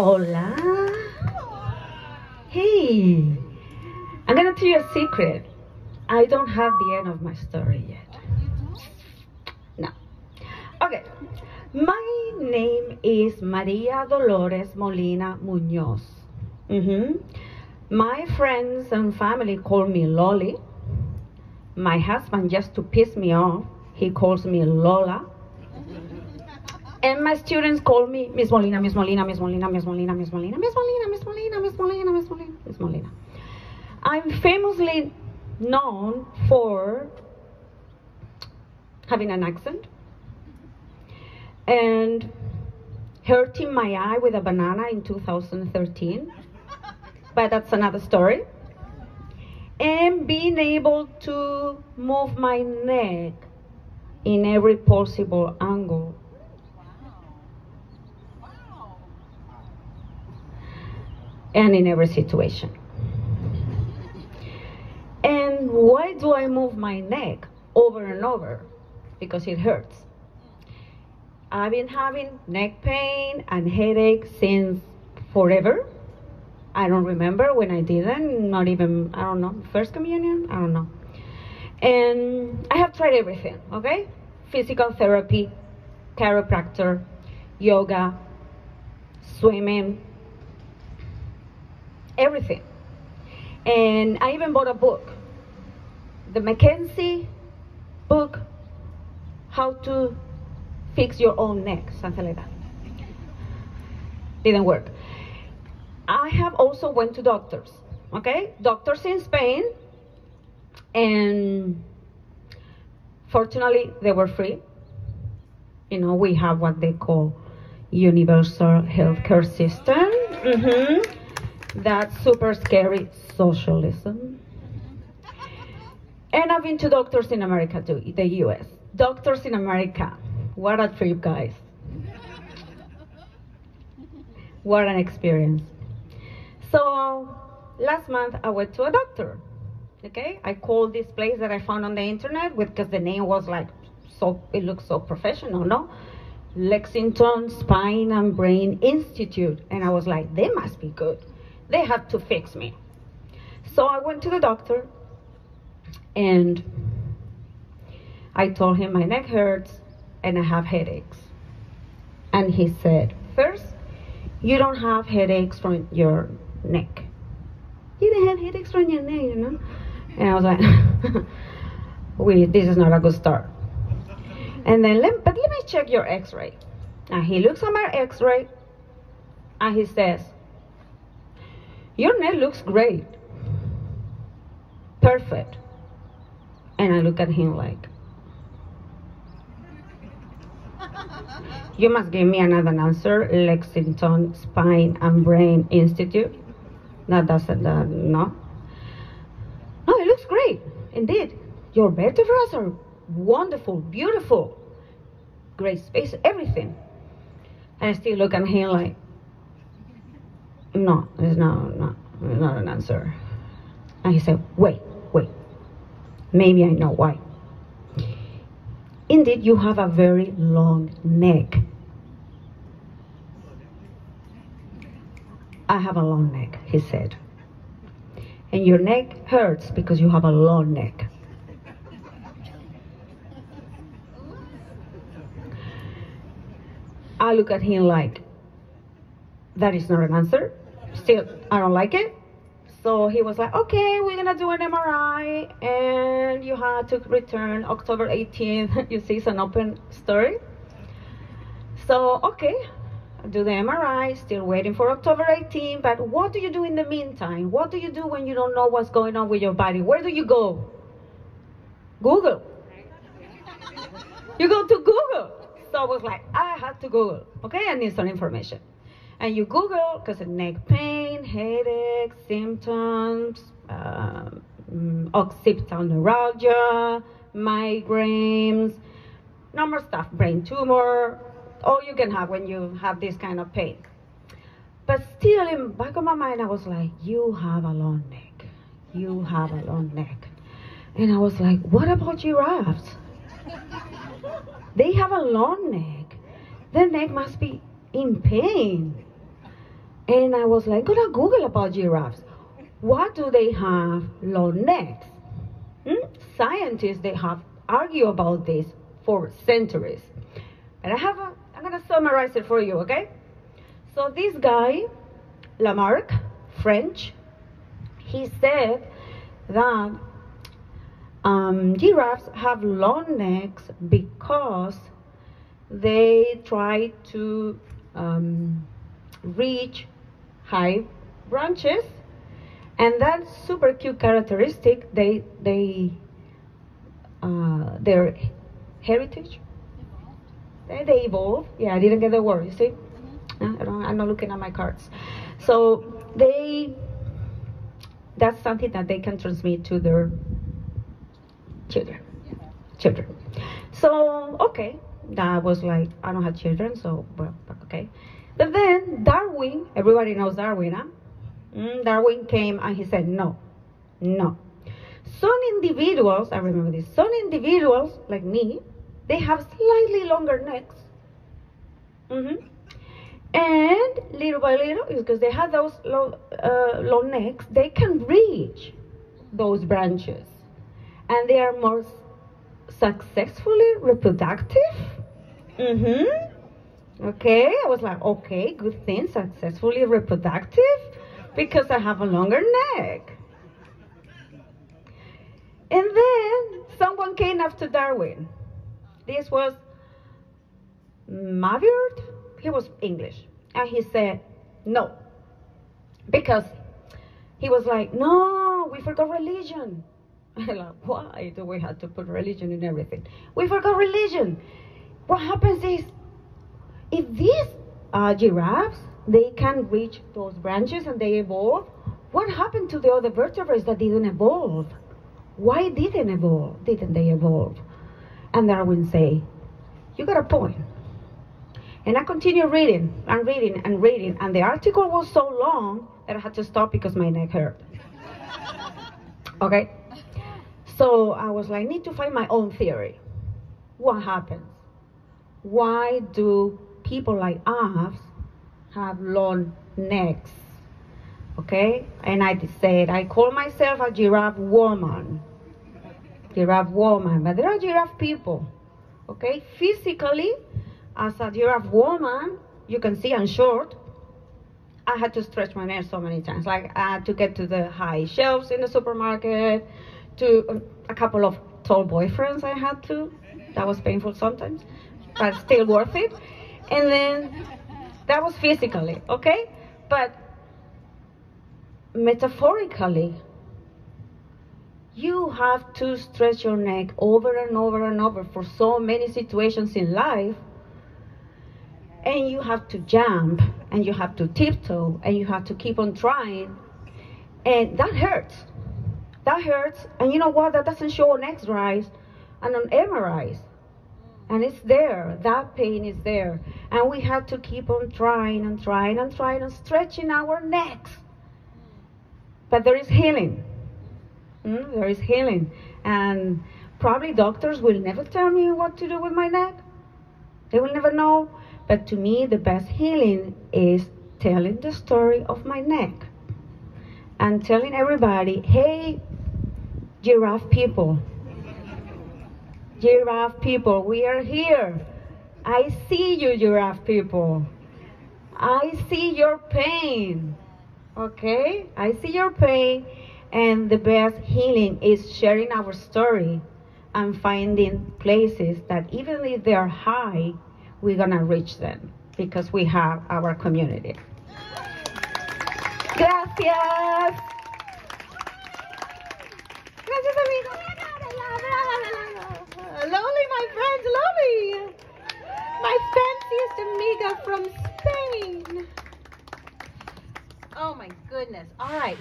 Hola. Hey, I'm gonna tell you a secret. I don't have the end of my story yet. No. Okay. My name is Maria Dolores Molina Muñoz. hmm My friends and family call me Loli. My husband, just to piss me off, he calls me Lola. And my students call me Miss Molina, Miss Molina, Miss Molina, Miss Molina, Miss Molina, Miss Molina, Miss Molina, Miss Molina, Miss Molina, Miss Molina. I'm famously known for having an accent and hurting my eye with a banana in 2013, but that's another story. And being able to move my neck in every possible angle. And in every situation. And why do I move my neck over and over? Because it hurts. I've been having neck pain and headache since forever. I don't remember when I didn't, not even, I don't know, first communion? I don't know. And I have tried everything, okay? Physical therapy, chiropractor, yoga, swimming, everything. And I even bought a book, the McKenzie book, How to Fix Your Own Neck, something like that. Didn't work. I have also went to doctors, okay? Doctors in Spain, and fortunately they were free. You know, we have what they call universal healthcare system. Mm-hmm. That's super scary socialism. And I've been to doctors in America too, the US. Doctors in America. What a trip, guys. What an experience. So last month I went to a doctor. Okay, I called this place that I found on the internet because the name was like so it looks so professional, no? Lexington Spine and Brain Institute, and I was like, they must be good. They have to fix me. So I went to the doctor, and I told him my neck hurts and I have headaches. And he said, first, you don't have headaches from your neck. You don't have headaches from your neck, you know? And I was like, wait, this is not a good start. And then, let, but let me check your x-ray. And he looks at my x-ray and he says, your neck looks great. Perfect. And I look at him like, you must give me another answer, Lexington Spine and Brain Institute. That doesn't, uh, no. No, it looks great. Indeed. Your vertebrae are wonderful, beautiful. Great space, everything. And I still look at him like, no, it's not, not, not an answer. And he said, wait, wait. Maybe I know why. Indeed, you have a very long neck. I have a long neck, he said. And your neck hurts because you have a long neck. I look at him like, that is not an answer. Still, I don't like it. So he was like, okay, we're gonna do an MRI and you have to return October 18th. you see, it's an open story. So, okay, do the MRI, still waiting for October 18th. But what do you do in the meantime? What do you do when you don't know what's going on with your body? Where do you go? Google. You go to Google. So I was like, I had to Google. Okay, I need some information. And you Google because neck pain, headache, symptoms, um, occipital neuralgia, migraines, number stuff, brain tumor, all you can have when you have this kind of pain. But still, in back of my mind, I was like, you have a long neck. You have a long neck. And I was like, what about giraffes? They have a long neck. Their neck must be in pain. And I was like, gonna Google about giraffes. What do they have long necks? Hmm? Scientists, they have argued about this for centuries. But I have a, I'm gonna summarize it for you, okay? So this guy, Lamarck, French, he said that um, giraffes have long necks because they try to um, reach high branches and that super cute characteristic they they uh, their heritage? They, they evolve yeah i didn't get the word you see? I don't, i'm not looking at my cards. So they that's something that they can transmit to their children. Children. So okay. That was like i don't have children so well okay but then darwin everybody knows darwin huh? Mm, darwin came and he said no no some individuals i remember this some individuals like me they have slightly longer necks Mm -hmm. and little by little because they have those long, uh, long necks they can reach those branches and they are more successfully reproductive. Mm-hmm. Okay, I was like, okay, good thing, successfully reproductive, because I have a longer neck. And then someone came after Darwin. This was Mivart. He was English. And he said, no. Because he was like, no, we forgot religion. why do we have to put religion in everything? We forgot religion. What happens is, if these uh, giraffes, they can reach those branches and they evolve, what happened to the other vertebrates that didn't evolve? Why didn't evolve? Didn't they evolve? And Darwin say, you got a point. And I continued reading and reading and reading, and the article was so long that I had to stop because my neck hurt. Okay? So I was like, need to find my own theory. What happens? Why do people like us have long necks? Okay? And I said, I call myself a giraffe woman. Giraffe woman. But there are giraffe people. Okay? Physically, as a giraffe woman, you can see I'm short. I had to stretch my neck so many times. Like had to get to the high shelves in the supermarket, to uh, a couple of tall boyfriends I had to. That was painful sometimes, but still worth it. And then that was physically, okay? But metaphorically, you have to stretch your neck over and over and over for so many situations in life. And you have to jump, and you have to tiptoe, and you have to keep on trying. And that hurts. That hurts. And you know what? That doesn't show on X-rays and on MRIs. And it's there. That pain is there. And we have to keep on trying and trying and trying and stretching our necks. But there is healing. Mm, there is healing. And probably doctors will never tell me what to do with my neck. They will never know. But to me, the best healing is telling the story of my neck and telling everybody, hey, giraffe people, giraffe people, we are here. I see you, giraffe people. I see your pain. Okay? I see your pain. And the best healing is sharing our story and finding places that even if they are high, we're going to reach them because we have our community. Gracias. Gracias, amigos. Loli, my friend, Loli. My fanciest amiga from Spain. Oh my goodness. All right.